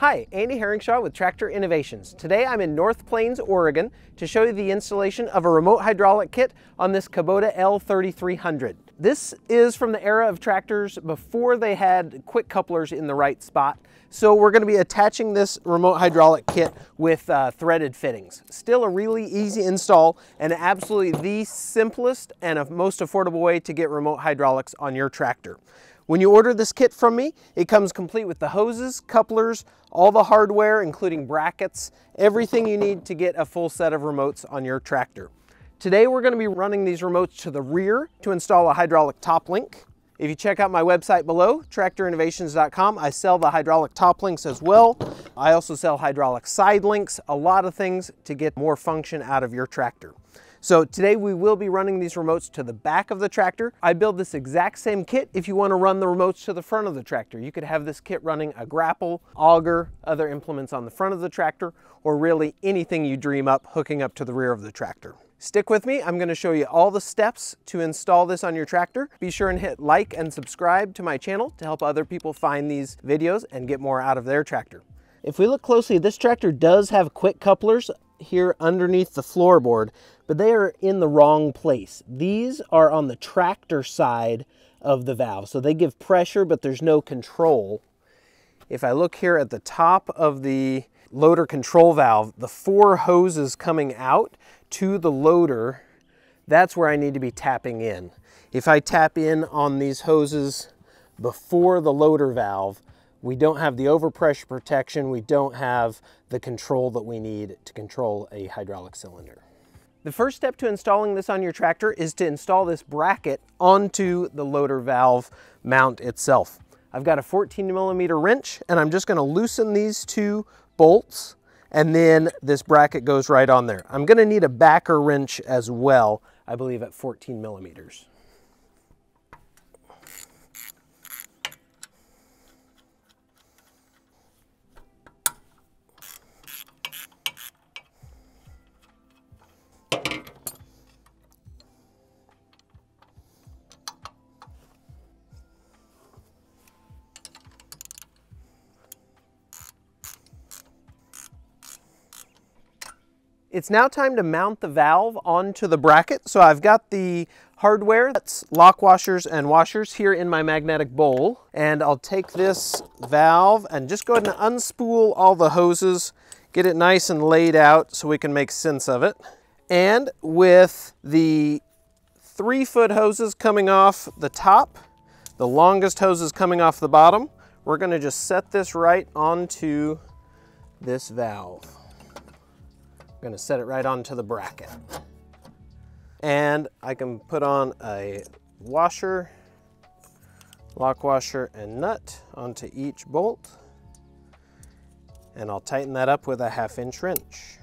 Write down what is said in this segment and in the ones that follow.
Hi, Andy Herringshaw with Tractor Innovations. Today I'm in North Plains, Oregon to show you the installation of a remote hydraulic kit on this Kubota L3300. This is from the era of tractors before they had quick couplers in the right spot. So we're going to be attaching this remote hydraulic kit with uh, threaded fittings. Still a really easy install and absolutely the simplest and most affordable way to get remote hydraulics on your tractor. When you order this kit from me, it comes complete with the hoses, couplers, all the hardware, including brackets, everything you need to get a full set of remotes on your tractor. Today we're going to be running these remotes to the rear to install a hydraulic top link. If you check out my website below, tractorinnovations.com, I sell the hydraulic top links as well. I also sell hydraulic side links, a lot of things to get more function out of your tractor. So today we will be running these remotes to the back of the tractor. I build this exact same kit if you want to run the remotes to the front of the tractor. You could have this kit running a grapple, auger, other implements on the front of the tractor, or really anything you dream up hooking up to the rear of the tractor. Stick with me, I'm going to show you all the steps to install this on your tractor. Be sure and hit like and subscribe to my channel to help other people find these videos and get more out of their tractor. If we look closely, this tractor does have quick couplers here underneath the floorboard, but they are in the wrong place. These are on the tractor side of the valve, so they give pressure, but there's no control. If I look here at the top of the loader control valve, the four hoses coming out to the loader, that's where I need to be tapping in. If I tap in on these hoses before the loader valve, we don't have the overpressure protection, we don't have the control that we need to control a hydraulic cylinder. The first step to installing this on your tractor is to install this bracket onto the loader valve mount itself. I've got a 14 millimeter wrench and I'm just gonna loosen these two bolts and then this bracket goes right on there. I'm gonna need a backer wrench as well, I believe at 14 millimeters. It's now time to mount the valve onto the bracket. So I've got the hardware, that's lock washers and washers here in my magnetic bowl. And I'll take this valve and just go ahead and unspool all the hoses, get it nice and laid out so we can make sense of it. And with the three foot hoses coming off the top, the longest hoses coming off the bottom, we're gonna just set this right onto this valve. Gonna set it right onto the bracket. And I can put on a washer, lock washer and nut onto each bolt. And I'll tighten that up with a half inch wrench.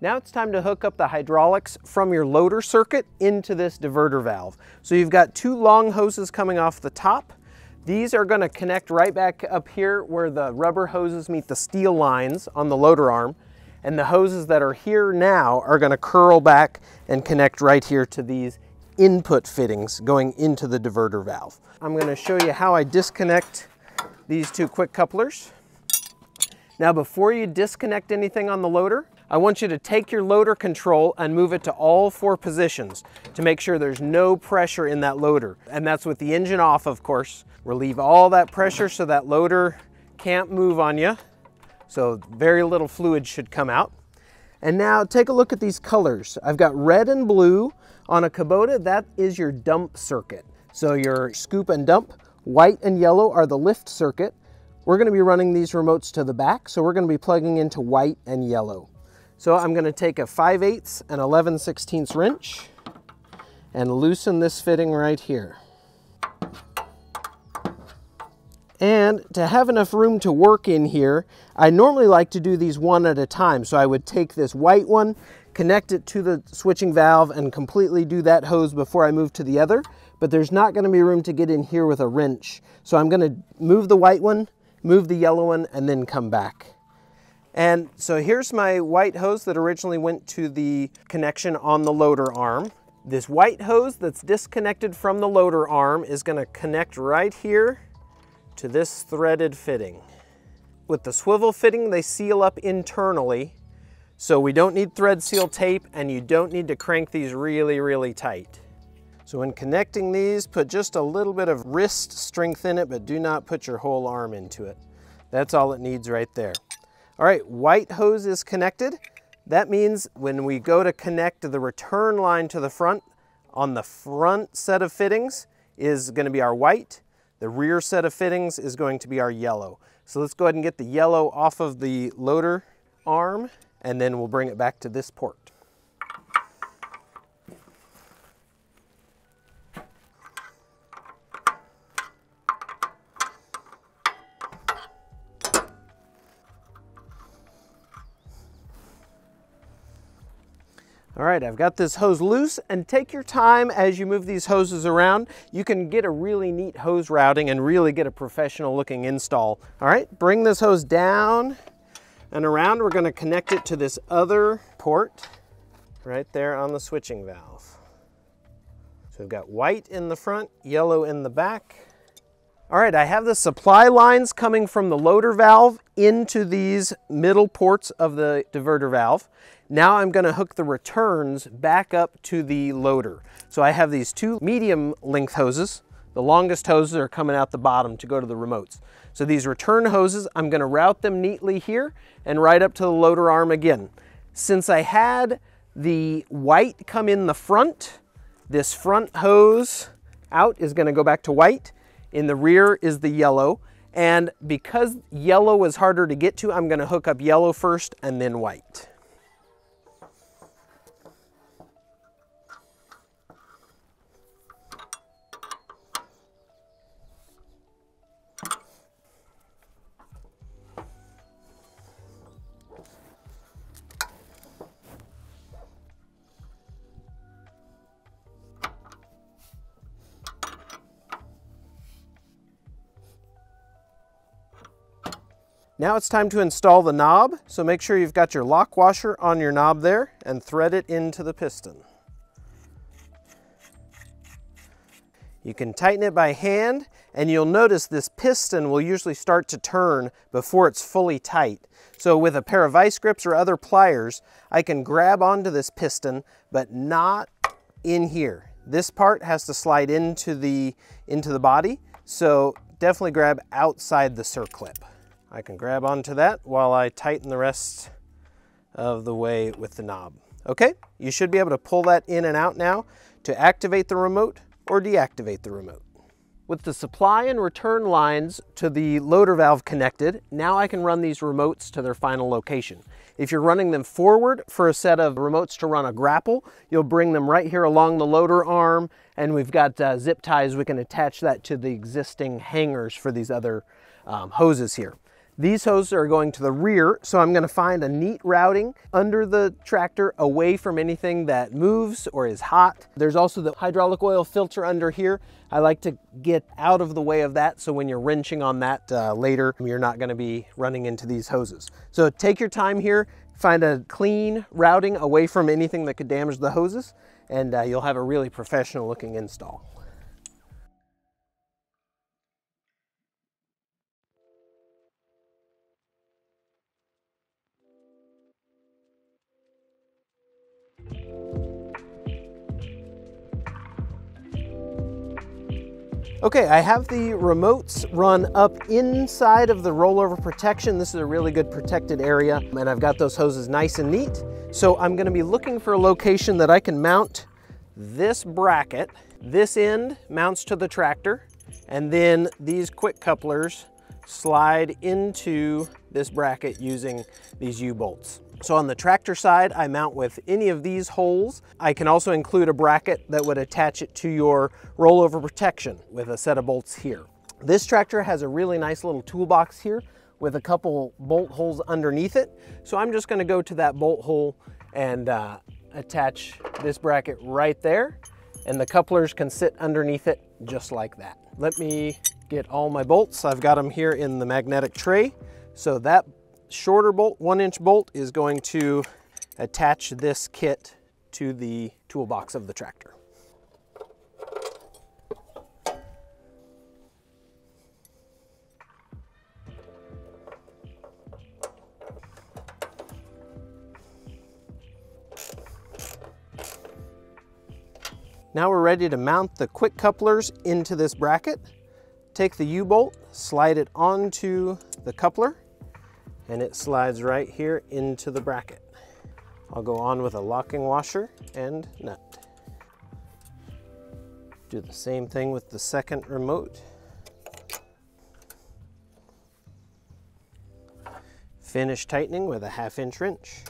Now it's time to hook up the hydraulics from your loader circuit into this diverter valve. So you've got two long hoses coming off the top these are gonna connect right back up here where the rubber hoses meet the steel lines on the loader arm. And the hoses that are here now are gonna curl back and connect right here to these input fittings going into the diverter valve. I'm gonna show you how I disconnect these two quick couplers. Now before you disconnect anything on the loader, I want you to take your loader control and move it to all four positions to make sure there's no pressure in that loader. And that's with the engine off, of course. Relieve all that pressure so that loader can't move on you. So very little fluid should come out. And now take a look at these colors. I've got red and blue on a Kubota. That is your dump circuit. So your scoop and dump. White and yellow are the lift circuit. We're gonna be running these remotes to the back, so we're gonna be plugging into white and yellow. So I'm gonna take a 5 8 and 11 16 wrench and loosen this fitting right here. And to have enough room to work in here, I normally like to do these one at a time. So I would take this white one, connect it to the switching valve and completely do that hose before I move to the other. But there's not gonna be room to get in here with a wrench. So I'm gonna move the white one, move the yellow one, and then come back. And so here's my white hose that originally went to the connection on the loader arm. This white hose that's disconnected from the loader arm is gonna connect right here to this threaded fitting. With the swivel fitting, they seal up internally, so we don't need thread seal tape and you don't need to crank these really, really tight. So when connecting these, put just a little bit of wrist strength in it, but do not put your whole arm into it. That's all it needs right there. All right, white hose is connected. That means when we go to connect the return line to the front, on the front set of fittings is gonna be our white. The rear set of fittings is going to be our yellow. So let's go ahead and get the yellow off of the loader arm and then we'll bring it back to this port. All right, I've got this hose loose and take your time as you move these hoses around. You can get a really neat hose routing and really get a professional looking install. All right, bring this hose down and around. We're gonna connect it to this other port right there on the switching valve. So we've got white in the front, yellow in the back. All right, I have the supply lines coming from the loader valve into these middle ports of the diverter valve. Now I'm gonna hook the returns back up to the loader. So I have these two medium length hoses. The longest hoses are coming out the bottom to go to the remotes. So these return hoses, I'm gonna route them neatly here and right up to the loader arm again. Since I had the white come in the front, this front hose out is gonna go back to white. In the rear is the yellow. And because yellow is harder to get to, I'm gonna hook up yellow first and then white. Now it's time to install the knob, so make sure you've got your lock washer on your knob there and thread it into the piston. You can tighten it by hand and you'll notice this piston will usually start to turn before it's fully tight. So with a pair of vice grips or other pliers, I can grab onto this piston, but not in here. This part has to slide into the, into the body, so definitely grab outside the circlip. I can grab onto that while I tighten the rest of the way with the knob. Okay, you should be able to pull that in and out now to activate the remote or deactivate the remote. With the supply and return lines to the loader valve connected, now I can run these remotes to their final location. If you're running them forward for a set of remotes to run a grapple, you'll bring them right here along the loader arm and we've got uh, zip ties. We can attach that to the existing hangers for these other um, hoses here. These hoses are going to the rear, so I'm gonna find a neat routing under the tractor away from anything that moves or is hot. There's also the hydraulic oil filter under here. I like to get out of the way of that so when you're wrenching on that uh, later, you're not gonna be running into these hoses. So take your time here, find a clean routing away from anything that could damage the hoses, and uh, you'll have a really professional looking install. Okay, I have the remotes run up inside of the rollover protection. This is a really good protected area, and I've got those hoses nice and neat. So I'm gonna be looking for a location that I can mount this bracket. This end mounts to the tractor, and then these quick couplers slide into this bracket using these U-bolts. So on the tractor side, I mount with any of these holes. I can also include a bracket that would attach it to your rollover protection with a set of bolts here. This tractor has a really nice little toolbox here with a couple bolt holes underneath it. So I'm just gonna go to that bolt hole and uh, attach this bracket right there and the couplers can sit underneath it just like that. Let me get all my bolts. I've got them here in the magnetic tray. So that shorter bolt, one inch bolt, is going to attach this kit to the toolbox of the tractor. Now we're ready to mount the quick couplers into this bracket. Take the U-bolt, slide it onto the coupler, and it slides right here into the bracket. I'll go on with a locking washer and nut. Do the same thing with the second remote. Finish tightening with a half inch wrench.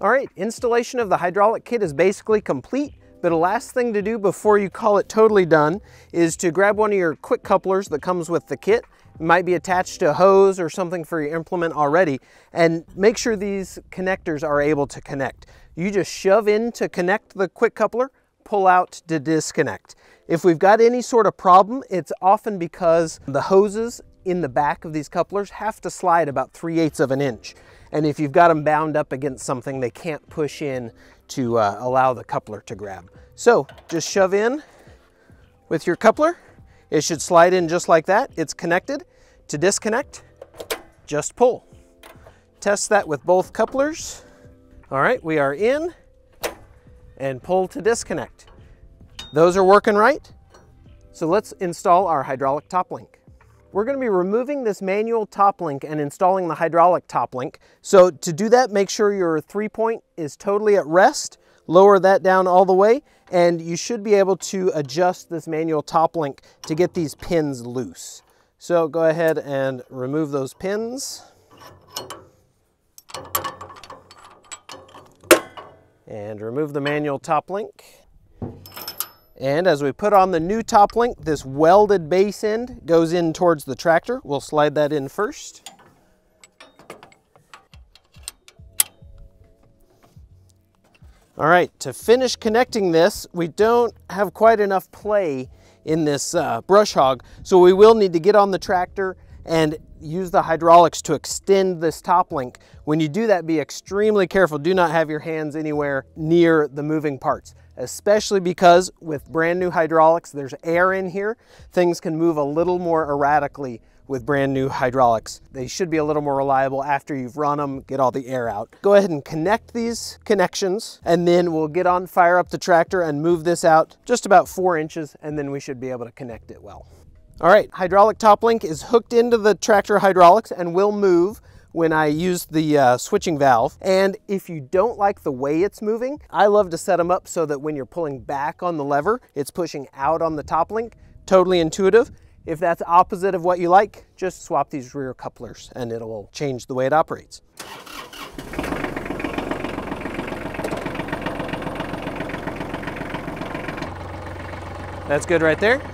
All right, installation of the hydraulic kit is basically complete, the last thing to do before you call it totally done is to grab one of your quick couplers that comes with the kit. It might be attached to a hose or something for your implement already, and make sure these connectors are able to connect. You just shove in to connect the quick coupler, pull out to disconnect. If we've got any sort of problem, it's often because the hoses in the back of these couplers have to slide about 3 eighths of an inch. And if you've got them bound up against something, they can't push in to uh, allow the coupler to grab. So just shove in with your coupler. It should slide in just like that. It's connected. To disconnect, just pull. Test that with both couplers. All right, we are in and pull to disconnect. Those are working right. So let's install our hydraulic top link. We're gonna be removing this manual top link and installing the hydraulic top link. So to do that, make sure your three point is totally at rest, lower that down all the way, and you should be able to adjust this manual top link to get these pins loose. So go ahead and remove those pins. And remove the manual top link. And as we put on the new top link, this welded base end goes in towards the tractor. We'll slide that in first. All right, to finish connecting this, we don't have quite enough play in this uh, brush hog, so we will need to get on the tractor and use the hydraulics to extend this top link. When you do that, be extremely careful. Do not have your hands anywhere near the moving parts especially because with brand new hydraulics, there's air in here. Things can move a little more erratically with brand new hydraulics. They should be a little more reliable after you've run them, get all the air out. Go ahead and connect these connections and then we'll get on, fire up the tractor and move this out just about four inches and then we should be able to connect it well. All right, hydraulic top link is hooked into the tractor hydraulics and will move when I use the uh, switching valve. And if you don't like the way it's moving, I love to set them up so that when you're pulling back on the lever, it's pushing out on the top link. Totally intuitive. If that's opposite of what you like, just swap these rear couplers and it'll change the way it operates. That's good right there.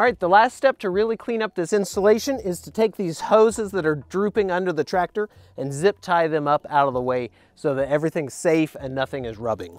All right, the last step to really clean up this insulation is to take these hoses that are drooping under the tractor and zip tie them up out of the way so that everything's safe and nothing is rubbing.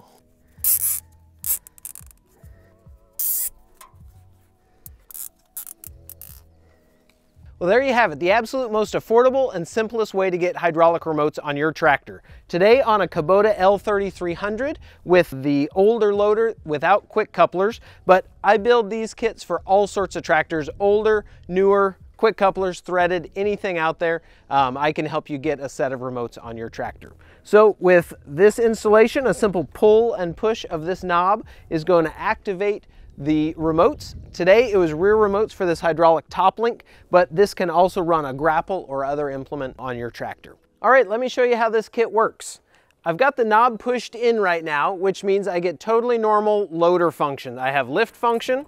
Well, there you have it, the absolute most affordable and simplest way to get hydraulic remotes on your tractor. Today on a Kubota L3300 with the older loader without quick couplers, but I build these kits for all sorts of tractors, older, newer, quick couplers, threaded, anything out there, um, I can help you get a set of remotes on your tractor. So with this installation, a simple pull and push of this knob is going to activate the remotes. Today it was rear remotes for this hydraulic top link, but this can also run a grapple or other implement on your tractor. All right, let me show you how this kit works. I've got the knob pushed in right now, which means I get totally normal loader function. I have lift function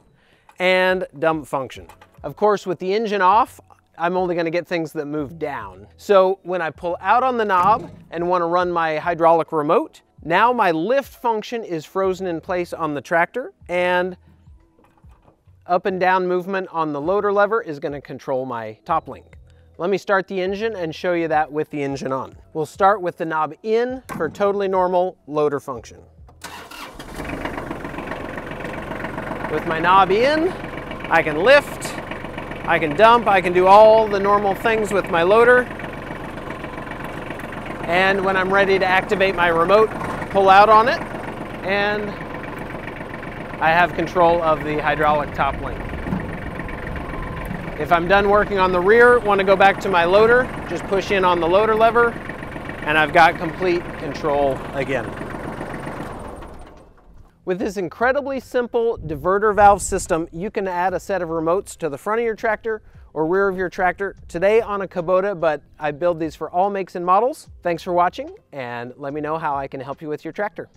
and dump function. Of course, with the engine off, I'm only gonna get things that move down. So when I pull out on the knob and wanna run my hydraulic remote, now my lift function is frozen in place on the tractor and up and down movement on the loader lever is gonna control my top link. Let me start the engine and show you that with the engine on. We'll start with the knob in for totally normal loader function. With my knob in, I can lift, I can dump, I can do all the normal things with my loader. And when I'm ready to activate my remote, pull out on it and I have control of the hydraulic top link. If I'm done working on the rear, want to go back to my loader, just push in on the loader lever, and I've got complete control again. With this incredibly simple diverter valve system, you can add a set of remotes to the front of your tractor or rear of your tractor. Today on a Kubota, but I build these for all makes and models. Thanks for watching and let me know how I can help you with your tractor.